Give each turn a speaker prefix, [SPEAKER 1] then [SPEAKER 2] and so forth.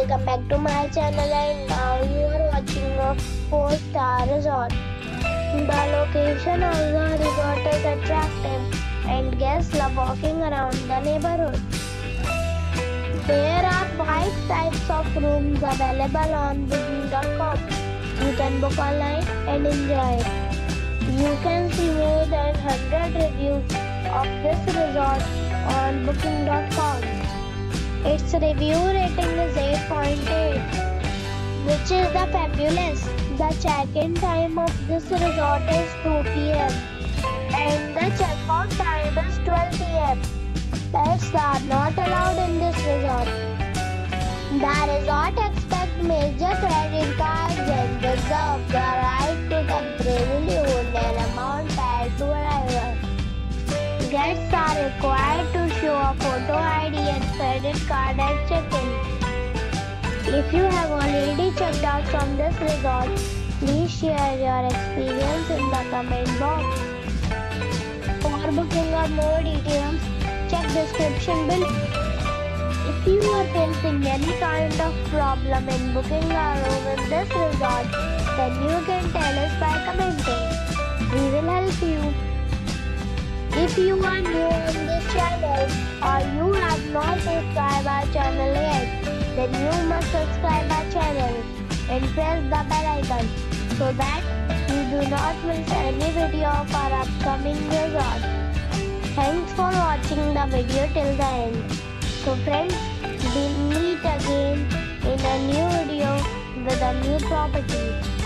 [SPEAKER 1] welcome back to my channel and now you are watching a 4 star resort. The location of the resort is attractive and guests love walking around the neighborhood. There are 5 types of rooms available on booking.com. You can book online and enjoy it. You can see more than 100 reviews of this resort on booking.com. Its review rating is 8.8, which is the fabulous. The check-in time of this resort is 2 p.m. and the check-out time is 12 p.m. Pets are not allowed in this resort. The resort expects major are required to show a photo ID and credit card at check-in. If you have already checked out from this resort, please share your experience in the comment box. For booking or more details, check description below. If you are facing any kind of problem in booking a room in this resort, then you can tell us by commenting. We will help you. If you are new on this channel or you have not subscribed our channel yet, then you must subscribe our channel and press the bell icon so that you do not miss any video of our upcoming resort. Thanks for watching the video till the end. So friends, we'll meet again in a new video with a new property.